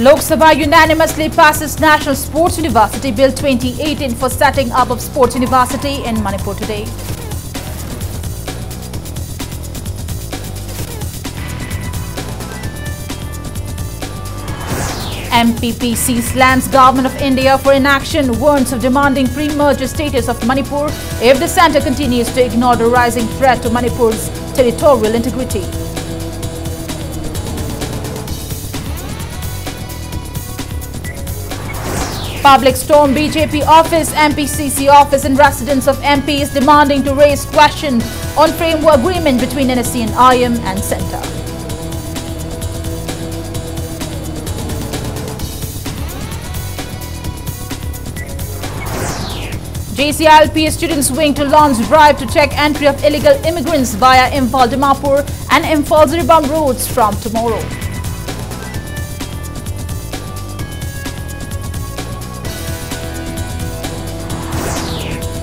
Lok Sabha unanimously passes National Sports University Bill 2018 for setting up of Sports University in Manipur today. MPPC slams Government of India for inaction, warns of demanding pre-merger status of Manipur if the centre continues to ignore the rising threat to Manipur's territorial integrity. Public storm BJP office, MPCC office and residents of MPs demanding to raise question on framework agreement between NSC and IM and centre. JCLP students wing to launch drive to check entry of illegal immigrants via Imphal Dimapur and Imphal Ziribam roads from tomorrow.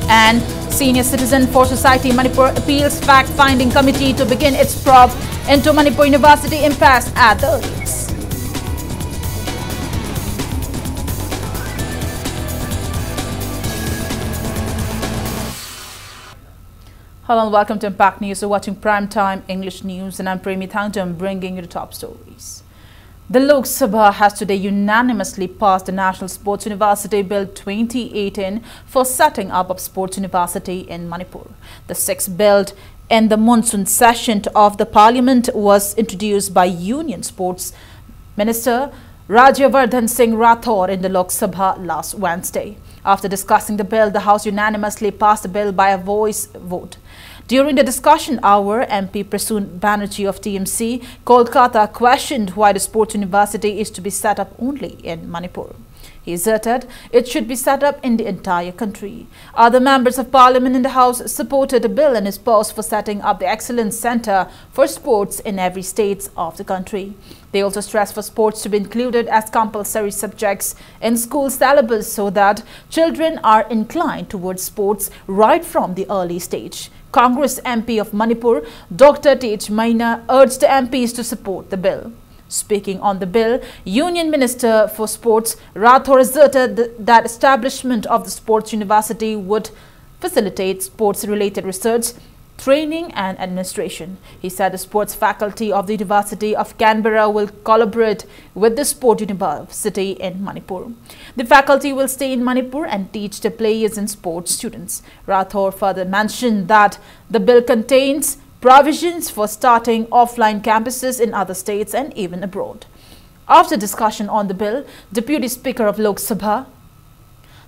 And Senior Citizen for Society Manipur appeals fact-finding committee to begin its probe into Manipur University impasse at the earliest. Hello and welcome to Impact News. You're watching Primetime English News and I'm Premi Thangdam bringing you the top stories. The Lok Sabha has today unanimously passed the National Sports University Bill 2018 for setting up of Sports University in Manipur. The sixth bill in the monsoon session of the parliament was introduced by Union Sports Minister Rajyavardhan Singh Rathore in the Lok Sabha last Wednesday. After discussing the bill, the House unanimously passed the bill by a voice vote. During the discussion hour, MP Prasoon Banerjee of TMC, Kolkata questioned why the sports university is to be set up only in Manipur. He asserted it should be set up in the entire country. Other members of parliament in the House supported a bill in his post for setting up the Excellence Centre for Sports in every state of the country. They also stressed for sports to be included as compulsory subjects in school syllabus so that children are inclined towards sports right from the early stage. Congress MP of Manipur, Dr. Tej Meinya, urged the MPs to support the bill. Speaking on the bill, Union Minister for Sports Rathore asserted that establishment of the sports university would facilitate sports-related research, training and administration. He said the sports faculty of the University of Canberra will collaborate with the Sport University in Manipur. The faculty will stay in Manipur and teach the players and sports students. Rathore further mentioned that the bill contains provisions for starting offline campuses in other states and even abroad. After discussion on the bill, Deputy Speaker of Lok Sabha,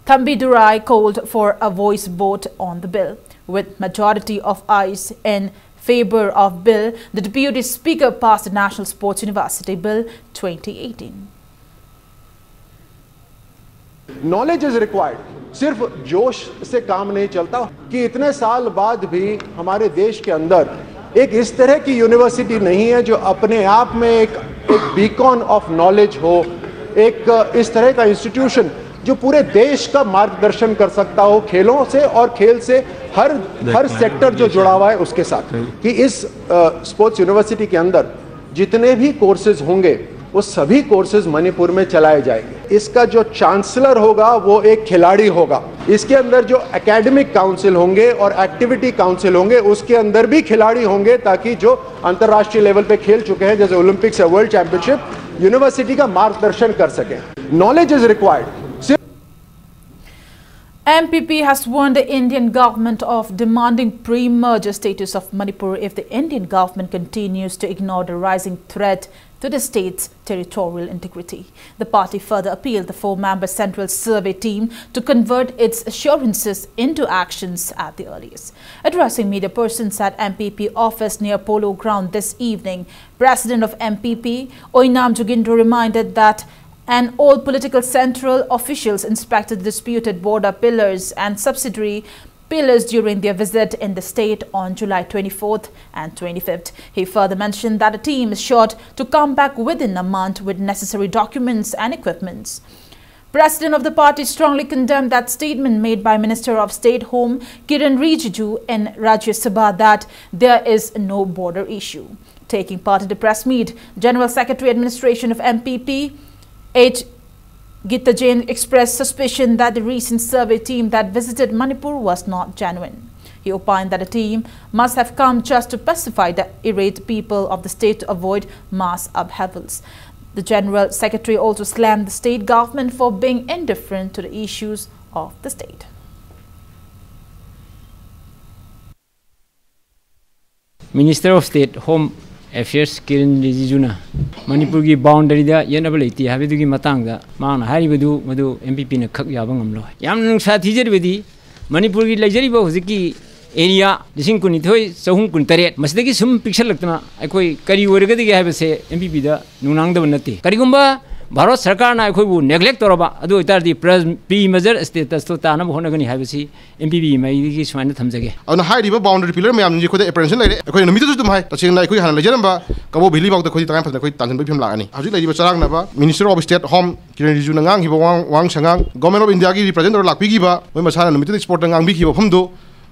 Thambidurai called for a voice vote on the bill. With majority of ayes in favor of bill, the Deputy Speaker passed the National Sports University Bill 2018. Knowledge is required सिर्फ़ जोश से काम नहीं चलता कि इतने साल बाद भी हमारे देश के अंदर एक इस तरह की यूनिवर्सिटी नहीं है जो अपने आप में एक एक बीकॉन ऑफ़ नॉलेज हो एक इस तरह का इंस्टीट्यूशन जो पूरे देश का मार्गदर्शन कर सकता हो खेलों से और खेल से हर हर सेक्टर जो जुड़ा हुआ है उसके साथ। कि इस स्पोर्ट्स यूनिवर्सिटी के अंदर जितने भी कोर्सेज होंगे वो सभी कोर्सेज मणिपुर में चलाए जाएँगे। इसका जो चांसलर होगा वो एक खिलाड़ी होगा। इसके अंदर जो एकेडमिक काउंसिल होंगे और एक्टिविटी काउंसिल होंगे उसके अंदर भी खिलाड़ी होंगे ताकि जो अंतर्राष्ट्रीय लेवल पे खेल चुके हैं जैसे ओलंपिक्स या वर्ल्ड चैंपियनशिप यूनिवर्सिटी का मार्गदर्शन कर सके। Knowledge is required MPP has warned the Indian government of demanding pre-merger status of Manipur if the Indian government continues to ignore the rising threat to the state's territorial integrity. The party further appealed the four-member central survey team to convert its assurances into actions at the earliest. Addressing media persons at MPP office near Polo Ground this evening, President of MPP, Oinam Jogindo reminded that and all political central officials inspected disputed border pillars and subsidiary pillars during their visit in the state on July 24th and 25th. He further mentioned that a team is sure to come back within a month with necessary documents and equipments. President of the party strongly condemned that statement made by Minister of State Home Kiran Rijiju in Rajya Sabha that there is no border issue. Taking part in the press meet, General Secretary Administration of MPP H. Gita Jain expressed suspicion that the recent survey team that visited Manipur was not genuine. He opined that the team must have come just to pacify the irate people of the state to avoid mass upheavals. The General Secretary also slammed the state government for being indifferent to the issues of the state. Minister of State Home affairs Kiren ꯔꯤꯖꯤꯖꯨꯅ ꯃꯅꯤꯄꯨꯔꯒꯤ ꯕꯥꯎꯟꯗꯔꯤꯗ ꯌꯦꯠꯅꯕ ꯂꯩꯇꯦ ꯍꯥꯏꯕꯗꯨꯒꯤ ꯃꯇꯥꯡꯗ ꯃꯥꯅ ꯍꯥꯏꯔꯤꯕꯗꯨ ꯃꯗꯨ M P ꯄꯤꯅ ꯈꯛ ꯌꯥꯕ ꯉꯝꯂꯣꯏ ꯌꯥꯝꯅ ꯅꯨꯡꯁꯥ ꯊꯤꯖꯔꯤꯕꯗꯤ ꯃꯅꯤꯄꯨꯔꯒꯤ ꯂꯩꯖꯔꯤꯕ ꯍꯧꯖꯤꯛꯀꯤ एरिया लिसिंग कुनिथोय चहुम कुनतरेट मसदगी सुम पिक्सल लगतना अखोय करी वर्गदगी हाबसे एमपीपी दा नुनांगदब नते करिगुंबा lakna akoi kari wargadi ge habe se MPP da nunang da banati kari gumba Bharat सरकार ना अखोबु नेग्लेक्ट तौरबा अदु इतारदी प्री मेजर स्टेटस तो ताना होनगनी हाइबसी एमपीबी मई की सुमाइन थमजगे अन हाइरिबा बाउंड्री पिलर मैम जी खोदे एप्रेंशन लेरे अखोय नमित तुम हाइ तसिंग ना अखोय हाना लेजरमबा कबो भेली बाउद खोदि तांग फदन खोय तानसन बिफम लागani हजि लेजिबा चरांग नाबा minister of state home Kiren Rijiju नंगांग Hiba Wang Wang संगांग government of India की रिप्रेजेंटेटिव लाकपिगिबा मै मसाना नमित स्पोर्ट नंगांग बिखिबा फमदो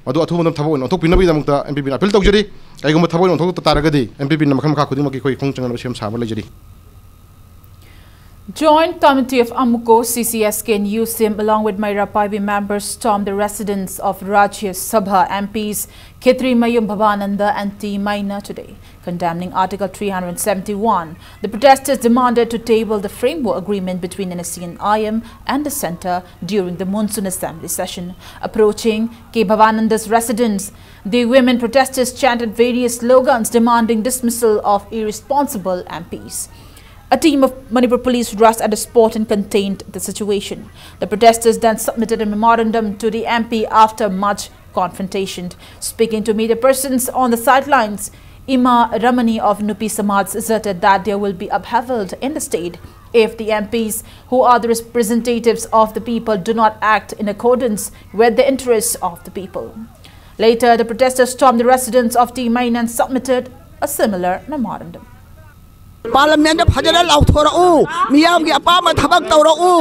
मधु अथु मनम थबो नथो पिनबि Joint Committee of Amuko, CCSK and USIM along with Meira Paibi members stormed the residence of Rajya Sabha MPs Khetri Mayum Bhavananda and T. Meinya today. Condemning Article 371, the protesters demanded to table the framework agreement between NSCN-IM and the centre during the monsoon assembly session. Approaching K. Bhavananda's residence, the women protesters chanted various slogans demanding dismissal of irresponsible MPs. A team of Manipur police rushed at the spot and contained the situation. The protesters then submitted a memorandum to the MP after much confrontation. Speaking to media persons on the sidelines, Ima Ramani of Nupi Samaj asserted that there will be upheaval in the state if the MPs, who are the representatives of the people, do not act in accordance with the interests of the people. Later, the protesters stormed the residence of T. Main and submitted a similar memorandum. ꯄꯥꯔꯂꯤꯌꯥꯃꯦꯟꯗ ꯐꯖꯅ ꯂꯥꯎꯊꯣꯔꯛꯎ ꯃꯤꯌꯥꯝꯒꯤ ꯑꯄꯥꯝꯕ ꯊꯕꯛ ꯇꯧꯔꯛꯎ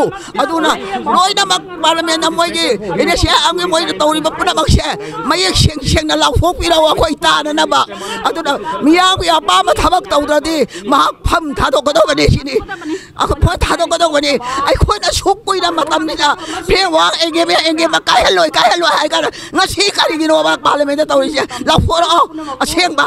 ꯑꯗꯨꯅ ꯂꯣꯏꯅꯃꯛ ꯄꯥꯔꯂꯤꯌꯥꯃꯦꯟꯗ ꯃꯣꯏꯒꯤ N S ꯑꯦꯝꯒꯤ ꯃꯣꯏꯅ ꯇꯧꯔꯤꯕ ꯄꯨꯝꯅꯃꯛꯁꯦ ꯃꯌꯦꯛ ꯁꯦꯡ ꯁꯦꯡꯅ ꯂꯥꯎꯊꯣꯛꯄꯤꯔꯛꯎ ꯑꯩꯈꯣꯏ ꯇꯥꯅꯅꯕ ꯑꯗꯨꯅ ꯃꯤꯌꯥꯝꯒꯤ ꯑꯄꯥꯝꯕ ꯊꯕꯛ ꯇꯧꯗ꯭ꯔꯗꯤ ꯃꯍꯥꯛ ꯐꯝ ꯊꯥꯗꯣꯛꯀꯗꯧꯕꯅꯤ ꯁꯤꯅꯤ ꯑꯩꯈꯣꯏ ꯊꯥꯗꯣꯛꯀꯗꯧꯕꯅꯤ ꯑꯩꯈꯣꯏꯅ ꯁꯨꯛ ꯀꯨꯏꯅ ꯃꯇꯝꯅꯤꯅ ꯐꯦꯡ ꯋꯥ ꯑꯦꯡꯒꯦꯕ ꯑꯦꯡꯒꯦꯕ ꯀꯥꯏꯍꯜꯂꯣꯏ ꯀꯥꯏꯍꯜꯂꯣꯏ ꯍꯥꯏ ꯀꯥꯟꯗ ꯉꯁꯤ ꯀꯔꯤꯒꯤꯅꯣꯕ ꯄꯥꯔꯂꯤꯌꯥꯃꯦꯟꯗ ꯇꯧꯔꯤꯁꯦ ꯂꯥꯎꯊꯣꯔꯛꯑꯣ ꯑꯁꯦꯡꯕ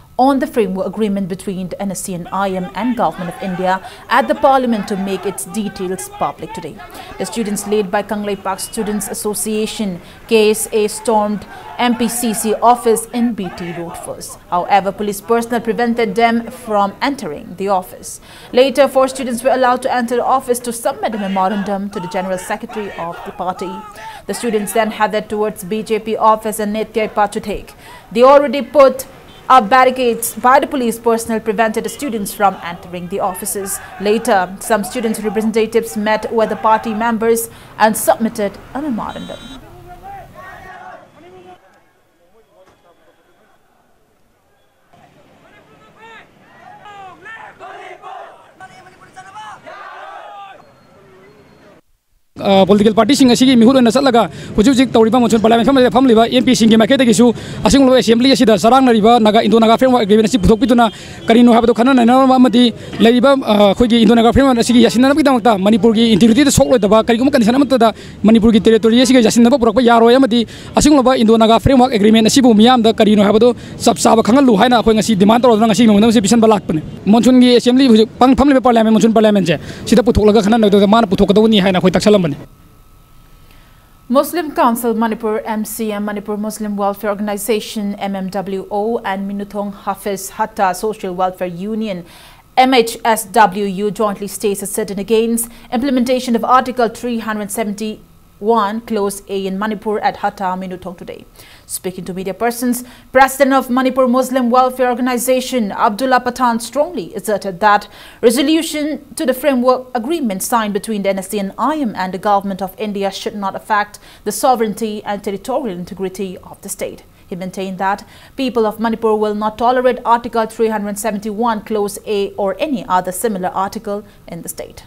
on the framework agreement between the NSC and IM and Government of India at the Parliament to make its details public today. The students led by Kangleipak Students Association KSA stormed MPCC office in BT Road first. However, police personnel prevented them from entering the office. Later, four students were allowed to enter the office to submit a memorandum to the General Secretary of the party. The students then headed towards BJP office and Netyai to take. They already put up barricades by the police personnel prevented students from entering the offices. Later, some students' representatives met with the party members and submitted a memorandum. Political party मूर चलगा हजिक मोचल बड़ा मैं फम्ल M P Singh मैके असंगलो एसेंली सरब नगा इंदो Naga framework अग्रीमें पुदीना कहींनो है खन नई इंदो नगा फ्रेमवर्क की मनपुर की इंटीग्रिटी तो सौलद कहींगम कंसन मनपुर की टेरीटोरी यासीनाब पुरुप यारो असंगलो Indo Naga frame framework agreement मामद कहींनो है चप चाब खलू है अखोसी डिमांड तौर मोदी से पीछे लापने मोनसून की एसेंली पं फम्ल पार्लियामें मोनसून पार्लियामें पुथोल खन मान पुथोदी है तक्सलम Muslim Council Manipur MCM Manipur Muslim Welfare Organization MMWO and Minuthong Hafiz Hatta Social Welfare Union MHSWU jointly states a certain against implementation of Article 370 1 Close A in Manipur at Hatta Minuthong today. Speaking to media persons, President of Manipur Muslim Welfare Organization Abdullah Pathan strongly asserted that resolution to the framework agreement signed between the NSCN-IM and the government of India should not affect the sovereignty and territorial integrity of the state. He maintained that people of Manipur will not tolerate Article 371 Clause A or any other similar article in the state.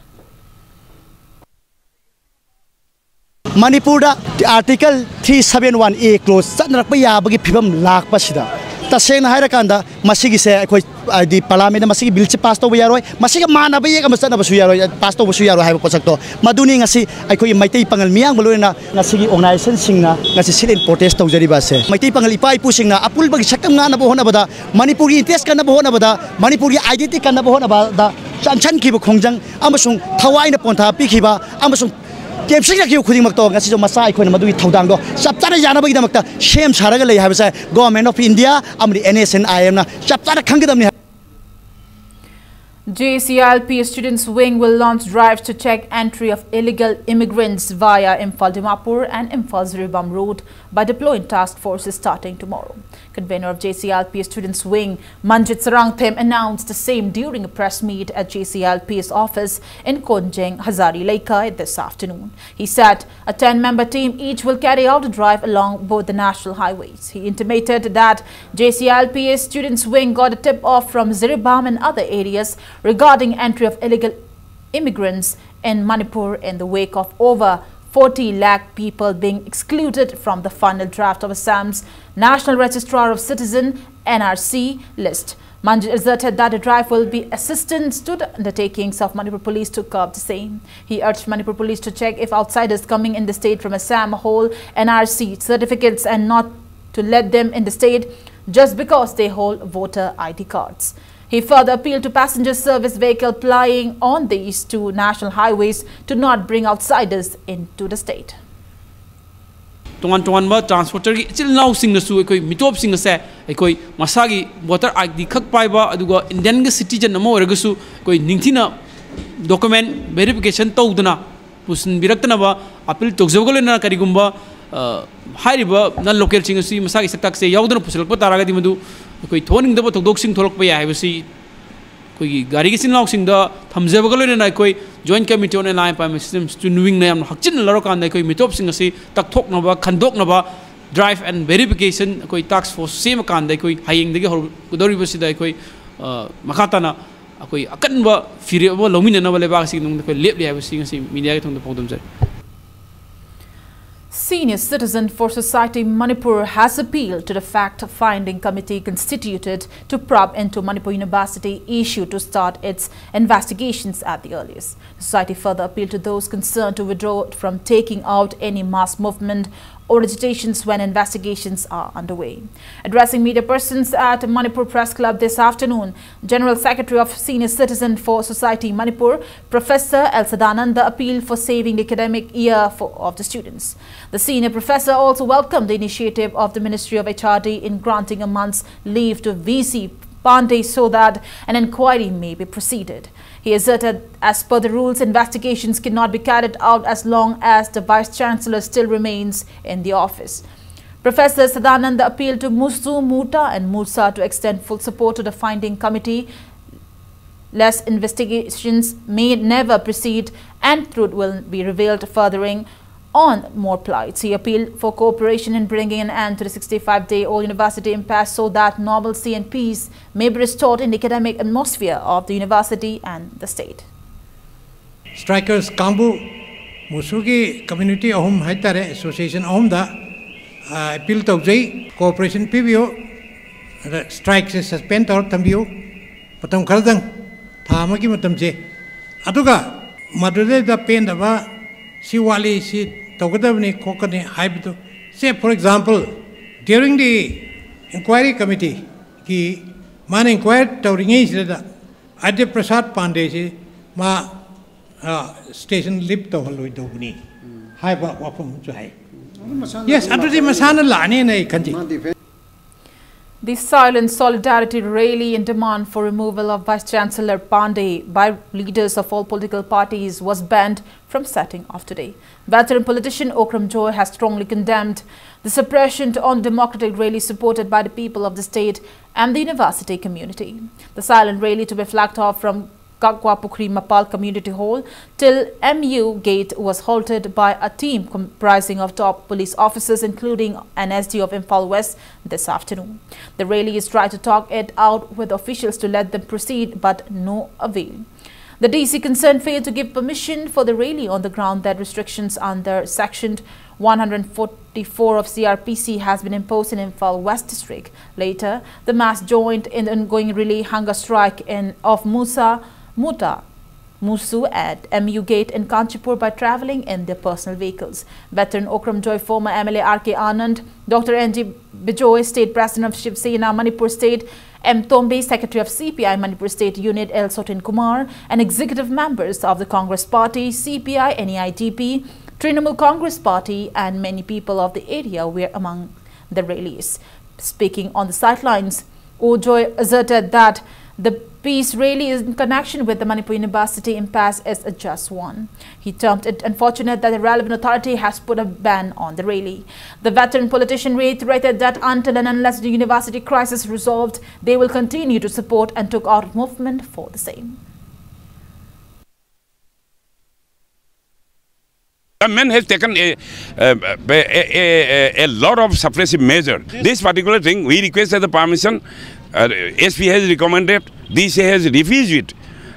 Manipur article three seven one A clause चनरप याब की फिवम लापसीद तसेन है अखोदी parliament में bill से पास तब यारो मानव ये चनबू पास तब यारो है पोसको मधुनी मत पंगल मियाम लोना ओर्गनाइजेसन सिलें प्रोटेस्ट तौजरीबे मत पंगल इपा इपू अपुब की सकम गाब होनबद मनपुर की इंटेस कनब होनबद मनपुर की आईडेंटी कनब होनबद चमचनब खोजंग थवाइन पोंथा पीब ꯆꯪꯁꯟꯈꯤꯕ ꯈꯣꯡꯖꯪ ꯑꯃꯁꯨꯡ ꯊꯋꯥꯏꯅ ꯄꯣꯟꯊꯥ ꯄꯤꯈꯤꯕ ꯑꯃꯁꯨꯡ ꯀꯦꯝꯁꯤꯡꯂꯛꯈꯤꯕ ꯈꯨꯗꯤꯡꯃꯛꯇꯣ ꯉꯁꯤꯁꯨ ꯃꯆꯥ ꯑꯩꯈꯣꯏꯅ ꯃꯗꯨꯒꯤ ꯊꯧꯗꯥꯡꯗꯣ ꯆꯞ ꯆꯥꯅ ꯌꯥꯅꯕꯒꯤꯗꯃꯛꯇ ꯁꯦꯝ ꯁꯥꯔꯒ ꯂꯩ ꯍꯥꯏꯕꯁꯦ ꯒꯣꯔꯃꯦꯟ ꯑꯣꯐ ꯏꯟꯗꯤꯌꯥ ꯑꯃꯗꯤ ꯑꯦꯟ ꯑꯦꯁ ꯑꯦꯟ ꯑꯥꯏ ꯑꯦꯝꯅ ꯆꯞ ꯆꯥꯅ ꯈꯪꯒꯗꯕꯅꯤ JCLP Students Wing will launch drives to check entry of illegal immigrants via Imphal Dimapur and Imphal Ziribam Road by deploying task forces starting tomorrow. Convener of JCLP Students Wing, Manjit Sarangthem, announced the same during a press meet at JCLP's office in Konjeng, Hazari Leika this afternoon. He said a 10-member team each will carry out a drive along both the national highways. He intimated that JCLP's Students Wing got a tip-off from Ziribam and other areas regarding entry of illegal immigrants in Manipur in the wake of over 40 lakh people being excluded from the final draft of Assam's National Registrar of Citizen NRC list. Manjit asserted that the drive will be assistance to the undertakings of Manipur Police to curb the same. He urged Manipur Police to check if outsiders coming in the state from Assam hold NRC certificates and not to let them in the state just because they hold voter ID cards. He further appealed to passenger service vehicle plying on these two national highways to not bring outsiders into the state. Tongan tongan ba transporter ki chil nau sing nasu ekoi mitop sing nasa ekoi masagi water ID khak pai ba aduga Indian ke citizen namo eragusu koi ningthi na document verification tau dana pusin birakta na ba apil tokzogole na kari gumba eh, hari ba na local sing nasu masagi sektak se yau dana pusilak ba taraga di ꯑꯩꯈꯣꯏ ꯊꯣꯛꯍꯟꯅꯤꯡꯗꯕ ꯊꯧꯗꯣꯛꯁꯤꯡ ꯊꯣꯛꯂꯛꯄ ꯌꯥꯏ ꯍꯥꯏꯕꯁꯤ ꯑꯩꯈꯣꯏꯒꯤ ꯒꯥꯔꯤꯒꯤ ꯆꯤꯟ ꯏꯅꯥꯎꯁꯤꯡꯗ ꯊꯝꯖꯕꯒ ꯂꯣꯏꯅꯅ ꯑꯩꯈꯣꯏ join committee on inline permit system ꯆꯨꯅꯨꯋꯤꯡꯅ ꯌꯥꯝꯅ ꯍꯛꯆꯤꯟꯅ ꯂꯧꯔꯀꯥꯟꯗ ꯑꯩꯈꯣꯏ ꯃꯤꯇꯣꯞꯁꯤꯡ ꯑꯁꯤ ꯇꯛꯊꯣꯛꯅꯕ ꯈꯟꯗꯣꯛꯅꯕ ꯗ꯭ꯔꯥꯏꯚ ꯑꯦꯟ ꯚꯦꯔꯤꯐꯤꯀꯦꯁꯟ ꯑꯩꯈꯣꯏ ꯇꯥꯛꯁ ꯐꯣꯔꯁ ꯁꯦꯝꯃꯀꯥꯟꯗ ꯑꯩꯈꯣꯏ ꯍꯌꯦꯡꯗꯒꯤ ꯍꯧꯔꯛꯀꯗꯧꯔꯤꯕꯁꯤꯗ ꯑꯩꯈꯣꯏ ꯃꯈꯥ ꯇꯥꯅ ꯑꯩꯈꯣꯏ ꯑꯀꯟꯕ ꯐꯤꯔꯦꯞ ꯑꯃ ꯂꯧꯃꯤꯟꯅꯅꯕ ꯂꯩꯕꯥꯛ ꯑꯁꯤꯒꯤ ꯃꯅꯨꯡꯗ ꯑꯩꯈꯣꯏ ꯂꯦꯞꯂꯤ ꯍꯥꯏꯕꯁꯤ ꯉꯁꯤ ꯃꯤꯗꯤꯌꯥꯒꯤ ꯊꯣꯡꯗ ꯄꯥꯎꯗꯝꯖꯔꯤ Senior Citizen for Society Manipur has appealed to the fact-finding committee constituted to probe into Manipur University issue to start its investigations at the earliest. The society further appealed to those concerned to withdraw from taking out any mass movement or agitations when investigations are underway. Addressing media persons at Manipur Press Club this afternoon, General Secretary of Senior Citizen for Society Manipur, Professor L. Sadananda appealed for saving the academic year for, of the students. The senior professor also welcomed the initiative of the Ministry of HRD in granting a month's leave to VC Pandey so that an inquiry may be proceeded. He asserted as per the rules, investigations cannot be carried out as long as the Vice Chancellor still remains in the office. Professor Sadananda appealed to Musu, Muta and Musa to extend full support to the finding committee lest investigations may never proceed and truth will be revealed furthering on more plights. He appealed for cooperation in bringing an end to the 65-day-old university impasse so that normalcy and peace may be restored in the academic atmosphere of the university and the state. Strikers Kambu Musugi Community Ahum Haitare Association Ahum da uh, appeal tawjai cooperation pibio strike se suspend or tambio patam khaldang thama ki matam je aduga madude da pen da ba si wali si तौगदबनी खोकने हाइबदो से for example during the inquiry committee की मान inquire तौरिंगे सिदा आद्य प्रसाद पांडे से मा station lip तो हलोई दोबनी हाइबा वाफम जो है yes The silent solidarity rally in demand for removal of Vice Chancellor Pandey by leaders of all political parties was banned from setting off today. Veteran politician Okram Joy has strongly condemned the suppression to on democratic rally supported by the people of the state and the university community. The silent rally to be flagged off from Kakwa Pukri Mapal Community Hall till MU Gate was halted by a team comprising of top police officers including an SD of Imphal West this afternoon. The rally is trying to talk it out with officials to let them proceed but no avail. The DC concerned failed to give permission for the rally on the ground that restrictions under Section 144 of CRPC has been imposed in Imphal West District. Later, the mass joined in the ongoing relay hunger strike in, of Musa Muta Musu at MU Gate in Canchipur by travelling in their personal vehicles. Veteran Okram Joy, former MLA R.K. Anand, Dr. N.G. Bijoy, State President of Shiv Sena, Manipur State, M. Tombe, Secretary of CPI Manipur State Unit L. Sotin Kumar, and executive members of the Congress Party, CPI, NEITP, Trinamool Congress Party, and many people of the area were among the rallies. Speaking on the sidelines, O. Joy asserted that the peace rally in connection with the Manipur University impasse is a just one. He termed it unfortunate that the relevant authority has put a ban on the rally. The veteran politician reiterated that until and unless the university crisis is resolved, they will continue to support and took out movement for the same. government has taken a, a, a, a, lot of suppressive measures. This particular thing, we requested the permission uh, SP has recommended, DC has refused it.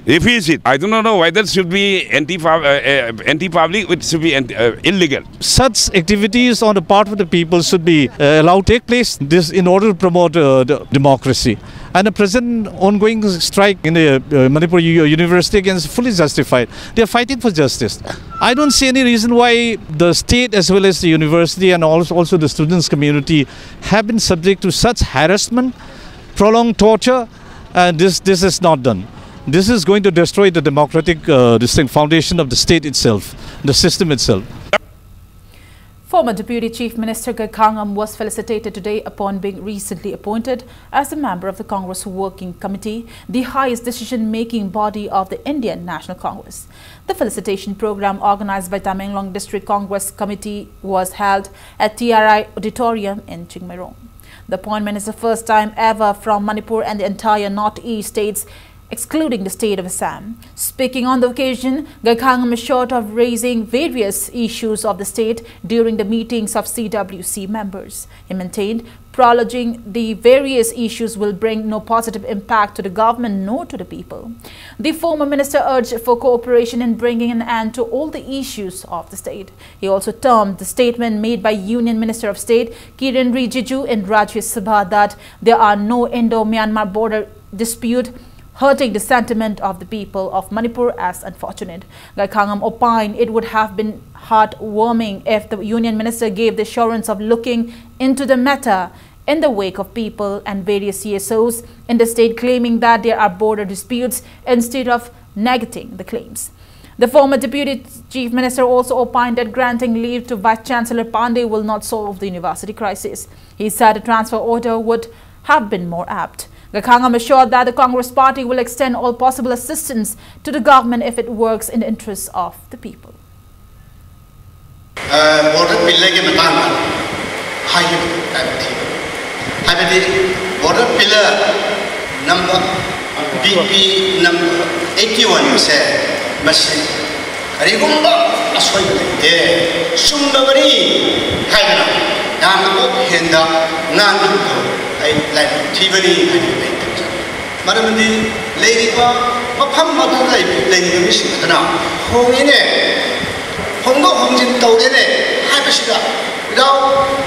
Refused it. I do not know whether it should be anti-public, uh, uh, anti it should be anti, uh, illegal. Such activities on the part of the people should be uh, allowed to take place this in order to promote uh, democracy. And the present ongoing strike in the uh, Manipur University is fully justified. They are fighting for justice. I don't see any reason why the state as well as the university and also the students community have been subject to such harassment prolonged torture, and this, this is not done. This is going to destroy the democratic uh, foundation of the state itself, the system itself. Former Deputy Chief Minister Gaikhangam was felicitated today upon being recently appointed as a member of the Congress Working Committee, the highest decision-making body of the Indian National Congress. The felicitation program organized by Tamenglong District Congress Committee was held at TRI Auditorium in Chingmeirong. The appointment is the first time ever from Manipur and the entire northeast states excluding the state of Assam. Speaking on the occasion, Gaikhangam assured of raising various issues of the state during the meetings of CWC members. He maintained prolonging the various issues will bring no positive impact to the government nor to the people. The former minister urged for cooperation in bringing an end to all the issues of the state. He also termed the statement made by Union Minister of State Kiran Rijiju in Rajya Sabha that there are no Indo-Myanmar border dispute hurting the sentiment of the people of Manipur as unfortunate. Gaikhangam opined it would have been heartwarming if the union minister gave the assurance of looking into the matter in the wake of people and various CSOs in the state claiming that there are border disputes instead of negating the claims. The former Deputy Chief Minister also opined that granting leave to Vice Chancellor Pandey will not solve the university crisis. He said a transfer order would have been more apt. Gaikhangam assured that the Congress party will extend all possible assistance to the government if it works in the interests of the people. border ꯍꯥꯏꯕꯗꯤ border pillar number B P number eighty ꯋꯥꯟꯁꯦ ꯃꯁꯤ ꯀꯔꯤꯒꯨꯝꯕ ꯑꯁꯣꯏꯕ ꯂꯩꯇꯦ ꯆꯨꯝꯂꯕꯅꯤ ꯍꯥꯏꯗꯅ ꯌꯥꯝꯅ ꯀꯣꯛ ꯍꯦꯟꯅ ꯉꯥꯡꯈꯤꯕꯗꯣ ꯑꯩ ꯂꯥꯏꯕꯛ ꯊꯤꯕꯅꯤ ꯍꯥꯏꯅ ꯑꯩ ꯇꯧꯖꯩ ꯃꯔꯝꯗꯤ ꯂꯩꯔꯤꯕ ꯃꯐꯝ ꯑꯗꯨꯗ ꯂꯩꯔꯤꯕ ꯃꯤꯁꯤꯡ ꯑꯗꯨꯅ ꯍꯣꯡꯉꯤꯅꯦ ꯍꯣꯡꯗꯣꯛ ꯍꯣꯡꯖꯤꯟ ꯇꯧꯔꯦꯅꯦ ꯍꯥꯏꯕꯁꯤꯗ without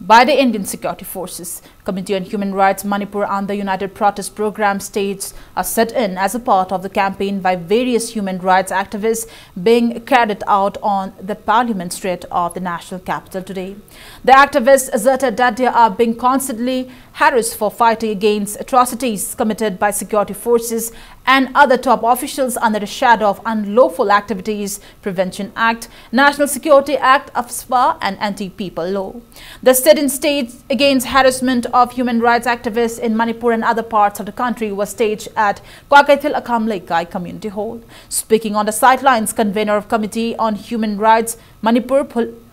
by the Indian Security Forces. Committee on Human Rights Manipur and the United Protest Program states are set in as a part of the campaign by various human rights activists being carried out on the Parliament Street of the national capital today. The activists asserted that they are being constantly harassed for fighting against atrocities committed by security forces and other top officials under the shadow of Unlawful Activities Prevention Act, National Security Act AFSPA and Anti-People Law. The sit-in states against harassment of human rights activists in Manipur and other parts of the country was staged at Kwakaithil Akham Laikai Community Hall. Speaking on the sidelines, convener of Committee on Human Rights Manipur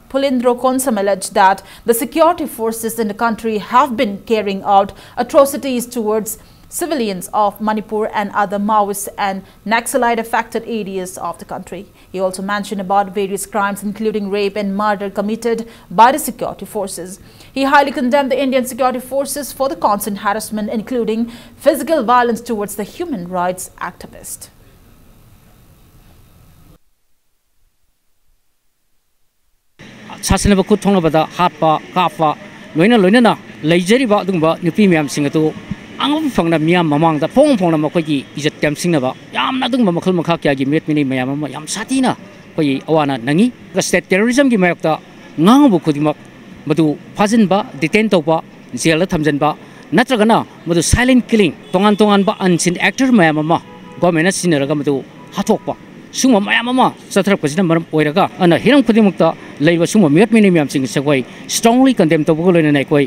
Pulindro Konsam alleged that the security forces in the country have been carrying out atrocities towards civilians of Manipur and other Maoist and Naxalite affected areas of the country. He also mentioned about various crimes including rape and murder committed by the security forces. He highly condemned the Indian security forces for the constant harassment including physical violence towards the human rights activist. ꯁꯥꯁꯤꯟꯅꯕ ꯈꯨꯠ ꯊꯣꯡꯅꯕꯗ ꯍꯥꯠꯄ ꯀꯥꯞꯄ ꯂꯣꯏꯅ ꯂꯣꯏꯅꯅ ꯂꯩꯖꯔꯤꯕ ꯑꯗꯨꯒꯨꯝꯕ ꯅꯨꯄꯤ ꯃꯌꯥꯝꯁꯤꯡ ꯑꯗꯨ ꯑꯉꯝ ꯐꯪꯅ ꯃꯤꯌꯥꯝ ꯃꯃꯥꯡꯗ ꯐꯣꯡ ꯐꯣꯡꯅ ꯃꯈꯣꯏꯒꯤ ꯏꯖꯠ ꯇꯦꯝꯁꯤꯡꯅꯕ ꯌꯥꯝꯅ ꯑꯗꯨꯒꯨꯝꯕ ꯃꯈꯜ ꯃꯈꯥ ꯀꯌꯥꯒꯤ ꯃꯤꯔꯦꯠ ꯃꯤꯅꯩ ꯃꯌꯥꯝ ꯑꯃ ꯌꯥꯝ ꯁꯥꯊꯤꯅ ꯑꯩꯈꯣꯏꯒꯤ ꯑꯋꯥꯅ ꯅꯪꯉꯤ ꯁ꯭ꯇꯦꯠ ꯇꯦꯔꯣꯔꯤꯖꯝꯒꯤ ꯃꯥꯌꯣꯛꯇ ꯉꯥꯡꯕ ꯈꯨꯗꯤꯡꯃꯛ ꯃꯗꯨ ꯐꯥꯖꯤꯟꯕ ꯗꯤꯇꯦꯟ ꯇꯧꯕ ꯖꯦꯜꯗ ꯊꯝꯖꯤꯟꯕ ꯅꯠꯇ꯭ꯔꯒꯅ ꯃꯗꯨ ꯁꯥꯏꯂꯦꯟ ꯀꯤꯂꯤꯡ ꯇꯣꯉꯥꯟ ꯇꯣꯉꯥꯟꯕ ꯑꯟꯁꯤꯟ ꯑꯦꯛꯇꯔ ꯃꯌꯥꯝ ꯑꯃ ꯒꯣꯔꯃꯦꯟꯅ ꯁꯤꯖꯤꯟꯅꯔꯒ ꯃꯗꯨ ꯍꯥꯠꯇꯣꯛꯄ ꯁꯨꯝꯕ ꯃꯌꯥꯝ ꯑꯃ ꯆꯠꯊꯔꯛꯄꯁꯤꯅ ꯃꯔꯝ ꯑꯣꯏꯔꯒ ꯑꯅ ꯍꯤꯔꯝ ꯈꯨꯗꯤꯡꯃꯛꯇ ꯂꯩꯕ ꯁꯨꯝꯕ ꯃꯤꯑꯣꯠ ꯃꯤꯅꯩ ꯃꯌꯥꯝꯁꯤꯡ ꯑꯁꯤ ꯑꯩꯈꯣꯏ ꯁ꯭ꯇ꯭ꯔꯣꯡꯂꯤ ꯀꯟꯗꯦꯝ ꯇꯧꯕꯒ ꯂꯣꯏꯅꯅ ꯑꯩꯈꯣꯏ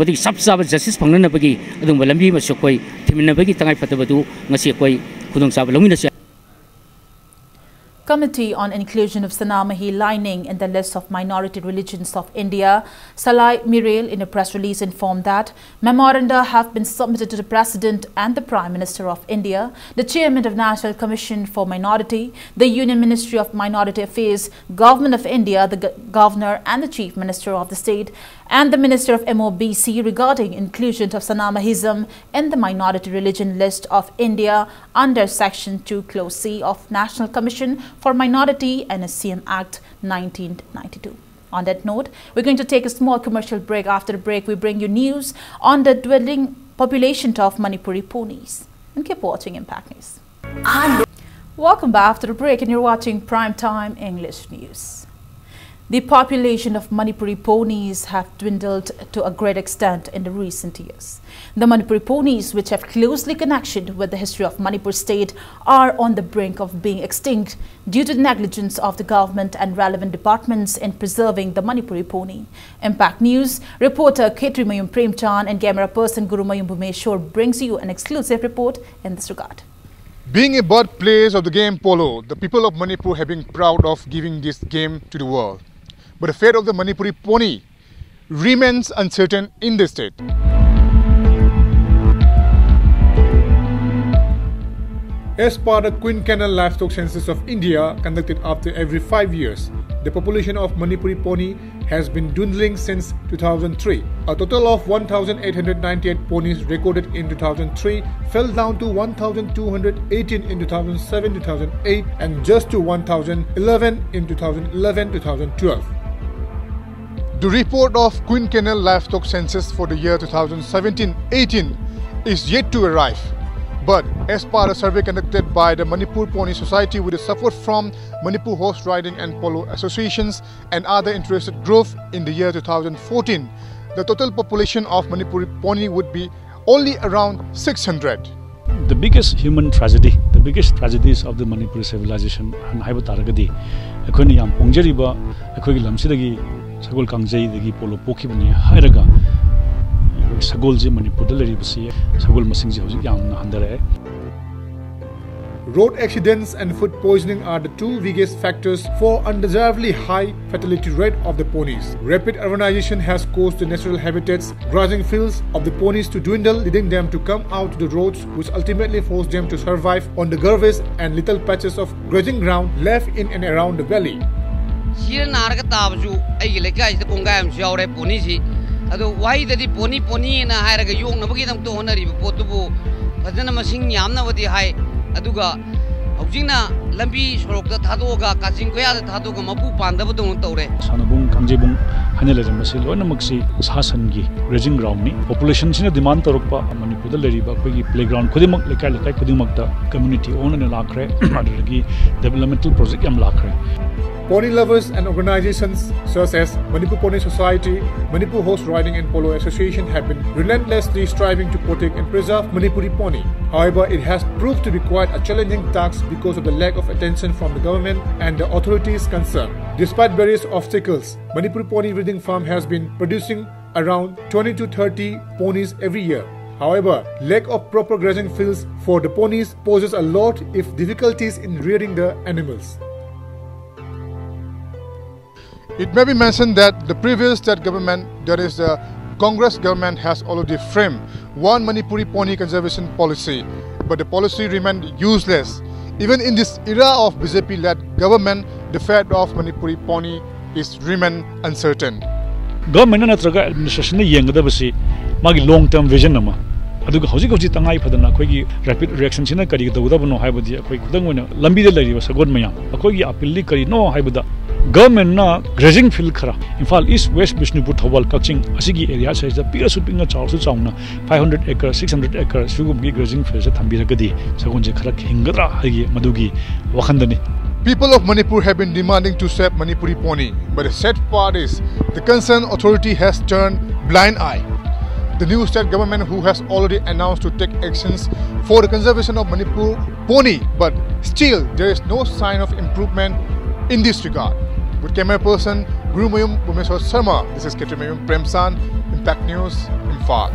ꯃꯗꯨꯒꯤ ꯆꯞ ꯆꯥꯕ ꯖꯁꯇꯤꯁ ꯐꯪꯅꯅꯕꯒꯤ ꯑꯗꯨꯒꯨꯝꯕ ꯂꯝꯕꯤ ꯑꯃꯁꯨ ꯑꯩꯈꯣꯏ ꯊꯤꯃꯤꯟꯅꯕꯒꯤ ꯇꯉꯥꯏꯐꯗꯕꯗꯨ ꯉꯁꯤ ꯑꯩꯈꯣꯏ ꯈꯨꯗꯣꯡꯆꯥꯕ ꯂꯧꯃꯤꯟꯅꯁꯤ Committee on Inclusion of Sanamahi Laining in the list of minority religions of India, Salai Mirel in a press release informed that memoranda have been submitted to the President and the Prime Minister of India, the Chairman of National Commission for Minority, the Union Ministry of Minority Affairs, Government of India, the Governor and the Chief Minister of the state, and the Minister of MOBC regarding inclusion of Sanamahism in the minority religion list of India under Section 2 Clause C of National Commission for Minority and SCM Act 1992. On that note, we're going to take a small commercial break. After the break, we bring you news on the dwindling population of Manipuri ponies. And keep watching Impact News. Welcome back after the break and you're watching Primetime English News. The population of Manipuri ponies have dwindled to a great extent in the recent years. The Manipuri ponies, which have closely connection with the history of Manipur state, are on the brink of being extinct due to the negligence of the government and relevant departments in preserving the Manipuri pony. Impact News reporter Ketri Mayum Premchan and camera person Guru Mayum Bhumeshwar brings you an exclusive report in this regard. Being a birthplace of the game polo, the people of Manipur have been proud of giving this game to the world. But the fate of the Manipuri pony remains uncertain in the state. As per the quinquennial livestock census of India conducted after every five years, the population of Manipuri pony has been dwindling since 2003. A total of 1,898 ponies recorded in 2003 fell down to 1,218 in 2007-2008 and just to 1,011 in 2011-2012. The report of Quinquennial Livestock Census for the year 2017-18 is yet to arrive. But as per a survey conducted by the Manipur Pony Society with the support from Manipur Horse Riding and Polo Associations and other interested groups in the year 2014, the total population of Manipuri pony would be only around 600 the biggest human tragedy, the biggest tragedies of the Manipuri civilization, and I would argue, ꯁꯒꯣꯜ ꯀꯥꯡꯖꯩꯗꯒꯤ polo ꯄꯣꯛꯈꯤꯕꯅꯤ ꯍꯥꯏꯔꯒ ꯁꯒꯣꯜꯁꯤ ꯃꯅꯤꯄꯨꯔꯗ ꯂꯩꯔꯤꯕꯁꯤ ꯁꯒꯣꯜ ꯃꯁꯤꯡꯁꯤ ꯍꯧꯖꯤꯛ ꯌꯥꯝꯅ ꯍꯟꯊꯔꯛꯑꯦ Road accidents and food poisoning are the two biggest factors for undesirably high fatality rate of the ponies. Rapid urbanization has caused the natural habitats, grazing fields of the ponies to dwindle, leading them to come out to the roads, which ultimately forced them to survive on the gurves and little patches of grazing ground left in and around the valley. ꯁꯤꯔ ꯅꯥꯔꯒ ꯇꯥꯕꯁꯨ ꯑꯩꯒꯤ ꯂꯩꯀꯥꯏꯁꯤꯗ ꯀꯣꯡꯒꯥꯏ ꯑꯃꯁꯨ ꯌꯥꯎꯔꯦ ꯄꯣꯅꯤꯁꯤ ꯑꯗꯣ ꯋꯥꯍꯩꯗꯗꯤ ꯄꯣꯅꯤ ꯄꯣꯅꯤꯅ ꯍꯥꯏꯔꯒ ꯌꯣꯛꯅꯕꯒꯤꯗꯃꯛꯇ ꯍꯣꯠꯅꯔꯤꯕ ꯄꯣꯠꯇꯨꯕꯨ ꯐꯖꯅ ꯃꯁꯤꯡ ꯌꯥꯝꯅꯕꯗꯤ ꯍꯥꯏ ꯑꯗꯨꯒ ꯍꯧꯖꯤꯛꯅ ꯂꯝꯕꯤ ꯁꯣꯔꯣꯛꯇ ꯊꯥꯗꯣꯛꯑꯒ ꯀꯥꯆꯤꯟ ꯀꯣꯌꯥꯗ ꯊꯥꯗꯣꯛꯑꯒ ꯃꯄꯨ ꯄꯥꯟꯗꯕꯗꯧꯅ ꯇꯧꯔꯦ ꯁꯥꯟꯅꯕꯨꯡ ꯀꯥꯡꯖꯩꯕꯨꯡ ꯍꯥꯏꯅ ꯂꯩꯔꯝꯕꯁꯤ ꯂꯣꯏꯅꯃꯛꯁꯤ ꯁꯥ ꯁꯟꯒꯤ ꯒ꯭ꯔꯦꯖꯤꯡ ꯒ꯭ꯔꯥꯎꯟꯅꯤ ꯄꯣꯄꯨꯂꯦꯁꯟꯁꯤꯅ ꯗꯤꯃꯥꯟ ꯇꯧꯔꯛꯄ ꯃꯅꯤꯄꯨꯔꯗ ꯂꯩꯔꯤꯕ ꯑꯩꯈꯣꯏꯒꯤ ꯄ꯭ꯂꯦꯒ꯭ꯔꯥꯎꯟ ꯈꯨꯗꯤꯡꯃꯛ ꯂꯩꯀꯥꯏ ꯂꯩꯀꯥꯏ ꯈꯨꯗꯤꯡꯃꯛꯇ ꯀꯝꯃ꯭ꯌꯨꯅꯤꯇꯤ ꯑꯣꯟꯅ ꯂꯥꯛꯈ꯭ꯔꯦ ꯑꯗꯨꯗꯒꯤ ꯗꯦꯕꯂꯞꯃꯦꯟꯇꯦꯜ ꯄ꯭ꯔꯣꯖꯦꯛ ꯌꯥꯝ ꯂꯥꯛꯈ꯭ꯔꯦ Pony lovers and organizations such as Manipur Pony Society, Manipur Horse Riding and Polo Association have been relentlessly striving to protect and preserve Manipuri pony. However, it has proved to be quite a challenging task because of the lack of attention from the government and the authorities concerned. Despite various obstacles, Manipuri Pony Breeding Farm has been producing around 20 to 30 ponies every year. However, lack of proper grazing fields for the ponies poses a lot of difficulties in rearing the animals. It may be mentioned that the previous state government, that is the Congress government, has already framed one Manipuri pony conservation policy, but the policy remained useless. Even in this era of BJP-led government, the fate of Manipuri pony is remain uncertain. ꯒꯚꯔꯟꯃꯦꯟꯠꯅ ꯅꯠꯇ꯭ꯔꯒ ꯑꯦꯗꯃꯤꯅꯤꯁꯇ꯭ꯔꯦꯁꯟꯅ ꯌꯦꯡꯒꯗꯕꯁꯤ ꯃꯥꯒꯤ ꯂꯣꯡ term vision ꯑꯃ ꯑꯗꯨꯒ ꯍꯧꯖꯤꯛ ꯍꯧꯖꯤꯛ ꯇꯉꯥꯏ ꯐꯗꯅ ꯑꯩꯈꯣꯏꯒꯤ ꯔꯦꯄꯤꯗ ꯔꯤꯑꯦꯛꯁꯟꯁꯤꯅ ꯀꯔꯤ ꯇꯧꯒꯗꯕꯅꯣ ꯍꯥꯏꯕꯗꯤ ꯑꯩꯈꯣꯏ ꯈꯨꯗꯝ ꯑꯣꯏꯅ ꯂꯝꯕꯤꯗ ꯂꯩꯔꯤꯕ ꯁꯒꯣꯜ ꯃꯌꯥꯝ ꯑꯩꯈꯣꯏꯒꯤ ꯑꯄꯤꯜꯗꯤ ꯀꯔꯤꯅꯣ ꯍꯥꯏꯕꯗ government na grazing field khara. Imphal east west bishnupur thawal kakching asigi area sa da pira su pinga chaw su chaw na 500 acre 600 acre su gum gi grazing field sa thambira gadi sagun je khara hingadra hagi madugi. Wakhandani People of Manipur have been demanding to save Manipuri pony, but the sad part is the concerned authority has turned blind eye. The new state government who has already announced to take actions for the conservation of Manipur pony, but still there is no sign of improvement in this regard. With camera person Gurumayum Bumeswar Sharma, this is Ketrimayum Premsan, Impact News, Imphal.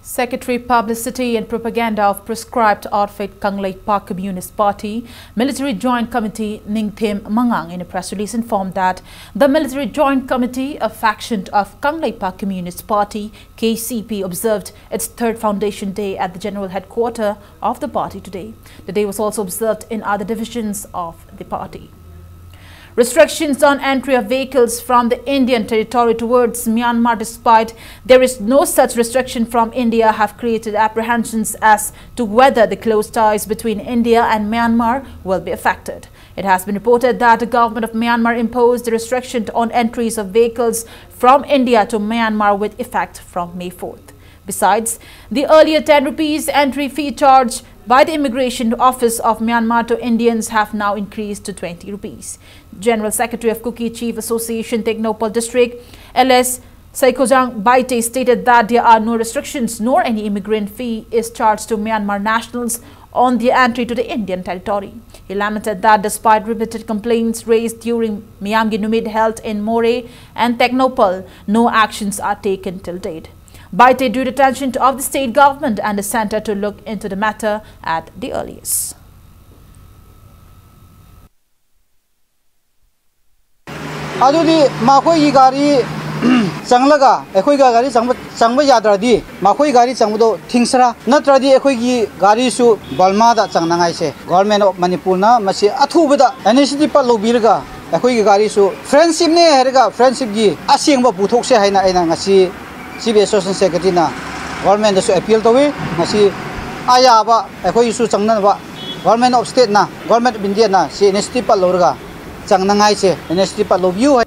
Secretary Publicity and Propaganda of Proscribed Outfit Kangleipak Communist Party, Military Joint Committee Ning Ningthim Mangang in a press release informed that the Military Joint Committee, a faction of Kangleipak Communist Party, KCP, observed its third foundation day at the general headquarters of the party today. The day was also observed in other divisions of the party. Restrictions on entry of vehicles from the Indian territory towards Myanmar despite there is no such restriction from India have created apprehensions as to whether the close ties between India and Myanmar will be affected. It has been reported that the government of Myanmar imposed a restriction on entries of vehicles from India to Myanmar with effect from May 4th. Besides, the earlier 10 rupees entry fee charged by the Immigration Office of Myanmar to Indians have now increased to 20 rupees. General Secretary of Kuki Chief Association Tengnoupal District, LS Saikojang Baite stated that there are no restrictions nor any immigrant fee is charged to Myanmar nationals on the entry to the Indian territory. He lamented that despite repeated complaints raised during Myanmar Numid held in Moreh and Tengnoupal, no actions are taken till date. Baite drew attention of the state government and the centre to look into the matter at the earliest. ꯑꯗꯨꯗꯤ ꯃꯈꯣꯏꯒꯤ ꯒꯥꯔꯤ ꯆꯪꯂꯒ ꯑꯩꯈꯣꯏꯒ ꯒꯥꯔꯤ ꯆꯪꯕ ꯆꯪꯕ ꯌꯥꯗ꯭ꯔꯗꯤ ꯃꯈꯣꯏ ꯒꯥꯔꯤ ꯆꯪꯕꯗꯣ ꯊꯤꯡꯁꯤꯔꯥ ꯅꯠꯇ꯭ꯔꯗꯤ ꯑꯩꯈꯣꯏꯒꯤ ꯒꯥꯔꯤꯁꯨ ꯕꯜꯃꯥꯗ ꯆꯪꯅꯉꯥꯏꯁꯦ ꯒꯣꯔꯃꯦꯟ ꯑꯣꯐ ꯃꯅꯤꯄꯨꯔꯅ ꯃꯁꯤ ꯑꯊꯨꯕꯗ ꯏꯅꯤꯁꯤꯌꯦꯇꯤꯚ ꯂꯧꯕꯤꯔꯒ ꯑꯩꯈꯣꯏꯒꯤ ꯒꯥꯔꯤꯁꯨ ꯐ꯭ꯔꯦꯟꯁꯤꯞꯅꯦ ꯍꯥꯏꯔꯒ ꯐ꯭ꯔꯦꯟꯁꯤꯞꯀꯤ ꯑꯁꯦꯡꯕ ꯄꯨꯊꯣꯛꯁꯦ ꯍꯥꯏꯅ ꯑꯩꯅ ꯉꯁꯤ ꯆꯤꯐ ꯑꯦꯁꯣꯁꯤꯌꯦꯁꯟ ꯁꯦꯀ꯭ꯔꯦꯇꯔꯤꯅ ꯒꯣꯔꯃꯦꯟꯗꯁꯨ ꯑꯦꯄꯤꯜ ꯇꯧꯏ ꯉꯁꯤ ꯑꯌꯥꯕ ꯑꯩꯈꯣꯏꯒꯤꯁꯨ ꯆꯪꯅꯅꯕ government of ꯁ꯭ꯇꯦꯠꯅ government of ꯏꯟꯗꯤꯌꯥꯅ see initiative ꯂꯧꯔꯒ ꯆꯪꯅꯉꯥꯏꯁꯦ ꯏꯅꯤꯁꯤꯌꯦꯇꯤꯚ ꯂꯧꯕꯤꯌꯨ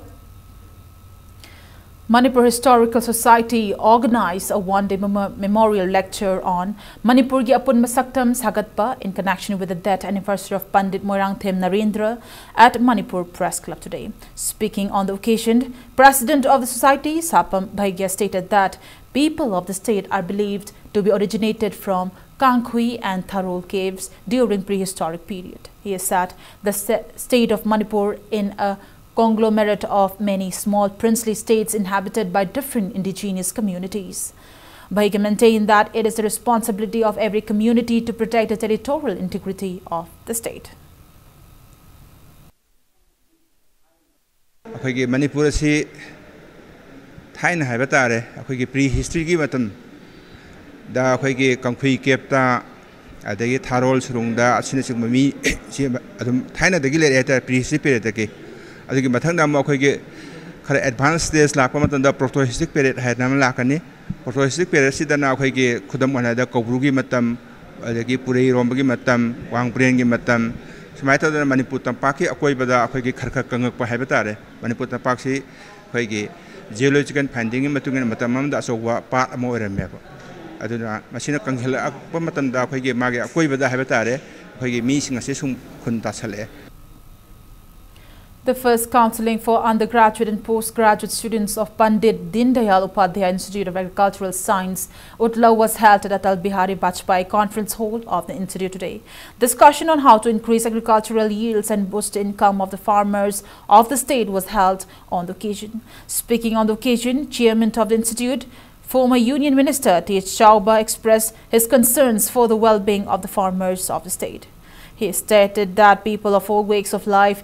Manipur Historical Society organized a one-day mem memorial lecture on Manipur ki apun masaktam sagatpa in connection with the death anniversary of Pandit Moirangthem Narendra at Manipur Press Club today. Speaking on the occasion, President of the society, Sapam Bhaigya, stated that people of the state are believed to be originated from Khangkhui and Tharon caves during prehistoric period. He has said the state of Manipur in a conglomerate of many small princely states inhabited by different indigenous communities. Bhaige maintained that it is the responsibility of every community to protect the territorial integrity of the state. ꯑꯩꯈꯣꯏꯒꯤ ꯃꯅꯤꯄꯨꯔ ꯑꯁꯤ ꯊꯥꯏꯅ ꯍꯥꯏꯕ ꯇꯥꯔꯦ ꯑꯩꯈꯣꯏꯒꯤ pre ꯍꯤꯁꯇ꯭ꯔꯤꯒꯤ ꯃꯇꯝꯗ ꯑꯩꯈꯣꯏꯒꯤ ꯀꯪꯐꯨꯏ ꯀꯦꯞꯇ ꯑꯗꯒꯤ ꯊꯥꯔꯣꯜ ꯁꯨꯔꯨꯡꯗ ꯑꯁꯤꯅꯆꯤꯡꯕ ꯃꯤ ꯁꯤ ꯑꯗꯨꯝ ꯊꯥꯏꯅꯗꯒꯤ ꯂꯩꯔꯛꯑꯦ ꯍꯥꯏꯇꯥꯔꯦ ꯄ꯭ꯔꯤ ꯍꯤꯁꯇ꯭ꯔꯤ ꯄꯦꯔꯦꯠꯇꯒꯤ अगर मथंग खर एडवांस स्टेज लाप प्रोटोहिस्टिक पेरेड है लाकने प्रोटोहिस्टिक पेरेड अखोगी खुदम कौरू की अगर पुरे रोम की वांग ब्रेन की सुमाय तौर मनपुर तंपा की अकोबद खर खर कंगप है तारे मनपुर तंपा से अखोगी जियोलॉजिकल फाइंडिंग की अचौब पार्टमेब अगर कंगल अकोबद है तारे अगर अखोगी सूम खुन तासलें The first counseling for undergraduate and postgraduate students of Pandit Dindayal Upadhyay Institute of Agricultural Science, Utlou was held at Atal Bihari Conference Hall of the institute today. Discussion on how to increase agricultural yields and boost income of the farmers of the state was held on the occasion. Speaking on the occasion, Chairman of the institute, Former Union Minister T.H. Chauba expressed his concerns for the well-being of the farmers of the state. He stated that people of all walks of life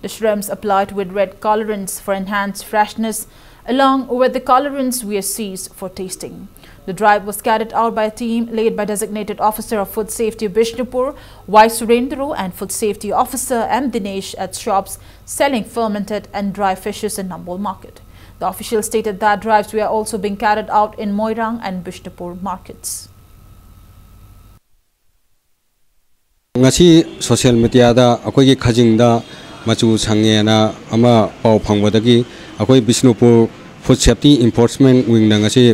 The shrimps applied with red colorants for enhanced freshness, along with the colorants were seized for tasting. The drive was carried out by a team led by designated officer of Food Safety of Bishnupur, Y. Surendru and Food Safety Officer M. Dinesh at shops selling fermented and dry fishes in Nambol market. The official stated that drives were also being carried out in Moirang and Bishnupur markets. social media da khajing da ꯃꯆꯨ ꯁꯪꯉꯦꯅ ꯑꯃ ꯄꯥꯎ ꯐꯪꯕꯗꯒꯤ ꯑꯩꯈꯣꯏ Bishnupur food safety enforcement ꯋꯤꯡꯅ ꯉꯁꯤ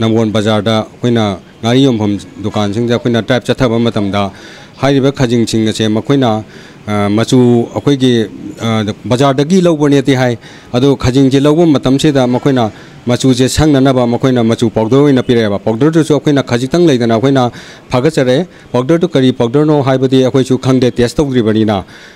ꯅꯝꯕꯣꯟ ꯕꯖꯥꯔꯗ ꯑꯩꯈꯣꯏꯅ ꯉꯥꯔꯤ ꯌꯣꯟꯐꯝ ꯗꯨꯀꯥꯟꯁꯤꯡꯗ ꯑꯩꯈꯣꯏꯅ ꯗ꯭ꯔꯥꯏꯕ ꯆꯠꯊꯕ ꯃꯇꯝꯗ ꯍꯥꯏꯔꯤꯕ ꯈꯥꯖꯤꯡꯁꯤꯡ ꯑꯁꯦ ꯃꯈꯣꯏꯅ ꯃꯆꯨ ꯑꯩꯈꯣꯏꯒꯤ ꯕꯖꯥꯔꯗꯒꯤ ꯂꯧꯕꯅꯦꯗꯤ ꯍꯥꯏ ꯑꯗꯣ ꯈꯥꯖꯤꯡꯁꯦ ꯂꯧꯕ ꯃꯇꯝꯁꯤꯗ ꯃꯈꯣꯏꯅ ꯃꯆꯨꯁꯦ ꯁꯪꯅꯅꯕ ꯃꯈꯣꯏꯅ ꯃꯆꯨ ꯄꯥꯎꯗꯔ ꯑꯣꯏꯅ ꯄꯤꯔꯛꯑꯦꯕ ꯄꯥꯎꯗꯔꯗꯨꯁꯨ ꯑꯩꯈꯣꯏꯅ ꯈꯖꯤꯛꯇꯪ ꯂꯩꯗꯅ ꯑꯩꯈꯣꯏꯅ ꯐꯥꯒꯠꯆꯔꯦ ꯄꯥꯎꯗꯔꯗꯨ ꯀꯔꯤ ꯄꯥꯎꯗꯔꯅꯣ ꯍꯥꯏꯕꯗꯤ ꯑꯩꯈꯣꯏꯁꯨ ꯈꯪꯗꯦ ꯇꯦꯁ ꯇꯧꯗ꯭ꯔꯤꯕꯅꯤꯅ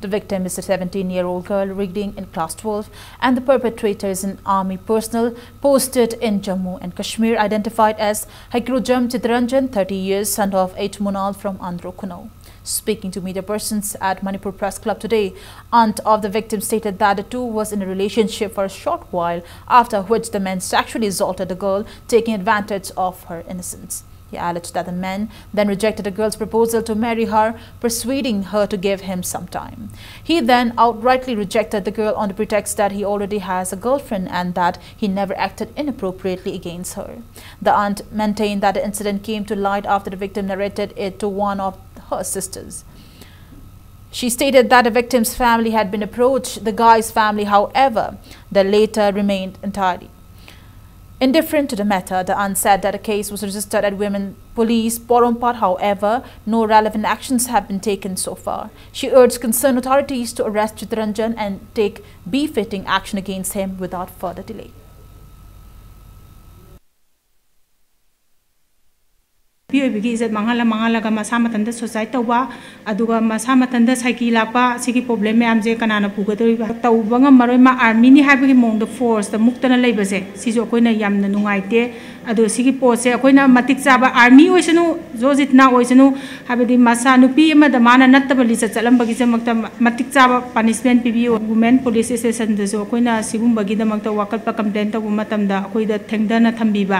The victim is a 17-year-old girl reading in class 12 and the perpetrator is an army personnel posted in Jammu and Kashmir identified as Haikrujam Chitranjan, 30 years, son of H. Munal from Andhra Kuno. Speaking to media persons at Manipur Press Club today, aunt of the victim stated that the two was in a relationship for a short while, after which the man sexually assaulted the girl, taking advantage of her innocence. He alleged that the man then rejected the girl's proposal to marry her, persuading her to give him some time. He then outrightly rejected the girl on the pretext that he already has a girlfriend and that he never acted inappropriately against her. The aunt maintained that the incident came to light after the victim narrated it to one of her sisters. She stated that the victim's family had been approached. The guy's family, however, the later remained entirely Indifferent to the matter, the aunt said that a case was registered at Women Police Porompat. However, no relevant actions have been taken so far. She urged concerned authorities to arrest Chitranjan and take befitting action against him without further delay. ꯅꯨꯄꯤ ꯑꯣꯏꯕꯒꯤ ꯏꯖꯠ ꯃꯥꯡꯍꯜꯂ ꯃꯥꯡꯍꯜꯂꯒ ꯃꯁꯥ ꯃꯊꯟꯇ suicide ꯇꯧꯕ ꯑꯗꯨꯒ ꯃꯁꯥ ꯃꯊꯟꯇ ꯁꯥꯏꯀꯤ ꯂꯥꯛꯄ ꯁꯤꯒꯤ ꯄ꯭ꯔꯣꯕ꯭ꯂꯦꯝ ꯃꯌꯥꯝꯁꯦ ꯀꯅꯥꯅ ꯄꯨꯒꯗꯧꯔꯤꯕ ꯇꯧꯕ ꯉꯝꯃꯔꯣꯏ ꯃꯥ ꯑꯥꯔꯃꯤꯅꯤ ꯍꯥꯏꯕꯒꯤ ꯃꯑꯣꯡꯗ ꯐꯣꯔꯁꯇ ꯃꯨꯛꯇꯅ ꯂꯩꯕꯁꯦ ꯁꯤꯁꯨ ꯑꯩꯈꯣꯏꯅ ꯌꯥꯝꯅ ꯅꯨꯡꯉꯥꯏꯇꯦ ꯑꯗꯣ ꯁꯤꯒꯤ ꯄꯣꯠꯁꯦ ꯑꯩꯈꯣꯏꯅ ꯃꯇꯤꯛ ꯆꯥꯕ ꯑꯥꯔꯃꯤ ꯑꯣꯏꯁꯅꯨ ꯖꯣꯖꯤꯠꯅꯥ ꯑꯣꯏꯁꯅꯨ ꯍꯥꯏꯕꯗꯤ ꯃꯁꯥ ꯅꯨꯄꯤ ꯑꯃꯗ ꯃꯥꯅ ꯅꯠꯇꯕ ꯂꯤꯆꯠ ꯆꯠꯂꯝꯕꯒꯤꯗꯃꯛꯇ ꯃꯇꯤꯛ ꯆꯥꯕ ꯄꯥꯅꯤꯁꯃꯦꯟ ꯄꯤꯕꯤꯌꯨ ꯋꯨꯃꯦꯟ ꯄꯨꯂꯤꯁ ꯁ꯭ꯇꯦꯁꯟꯗꯁꯨ ꯑꯩꯈꯣꯏꯅ ꯁꯤꯒꯨꯝꯕꯒꯤꯗꯃꯛꯇ ꯋꯥꯀꯠꯄ ꯀꯝꯄ꯭ꯂꯦꯟ ꯇꯧꯕ ꯃꯇꯝꯗ ꯑꯩꯈꯣꯏꯗ ꯊꯦꯡꯊꯅ ꯊꯝꯕꯤꯕ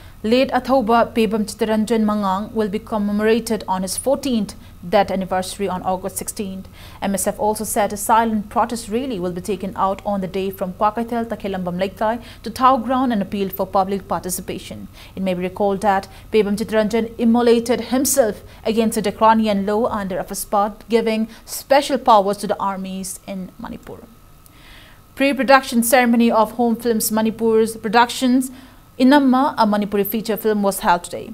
Late Athoba Pebam Chittaranjan Mangang will be commemorated on his 14th death anniversary on August 16th. MSF also said a silent protest rally will be taken out on the day from Kwakeithel Takhelambam Leikai to Thau Ground and appealed for public participation. It may be recalled that Pebam Chittaranjan immolated himself against the Decranian law under AFSPA, giving special powers to the armies in Manipur. Pre-production ceremony of Home Films Manipur's productions Inamma, a Manipuri feature film, was held today.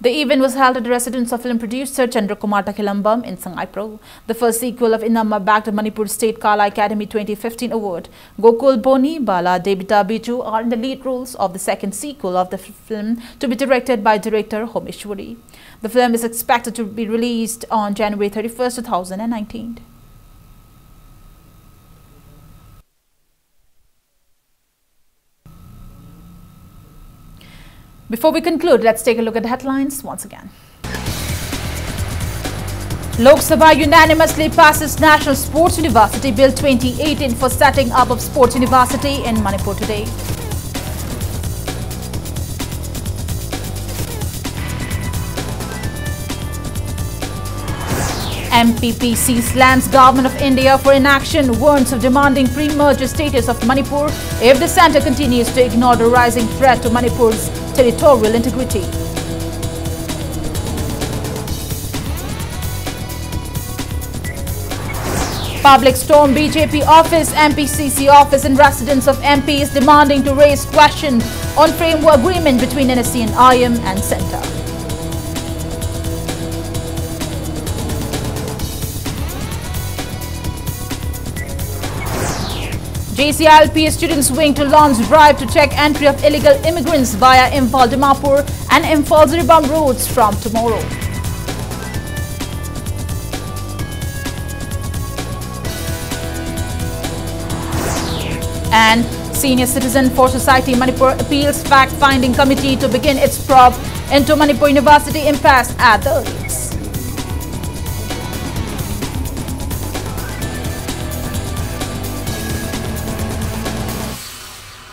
The event was held at the residence of film producer Chandra Kumar Takhelambam in Sangaiprou. The first sequel of Inamma bagged the Manipur State Kala Academy 2015 award. Gokul Boni, Bala Debita Biju are in the lead roles of the second sequel of the film to be directed by director Homeshwari. The film is expected to be released on January 31, 2019. Before we conclude, let's take a look at the headlines once again. Lok Sabha unanimously passes National Sports University Bill 2018 for setting up of Sports University in Manipur today. MPPC slams Government of India for inaction, warns of demanding pre-merger status of Manipur if the centre continues to ignore the rising threat to Manipur's territorial integrity. Public storm BJP office, MPCC office and residents of MPs demanding to raise question on framework agreement between NSCN-IM and Centre. JCLP students wing to launch drive to check entry of illegal immigrants via Imphal Dimapur and Imphal Jiribam roads from tomorrow. And Senior Citizen for Society Manipur appeals fact-finding committee to begin its probe into Manipur University impasse at the earliest.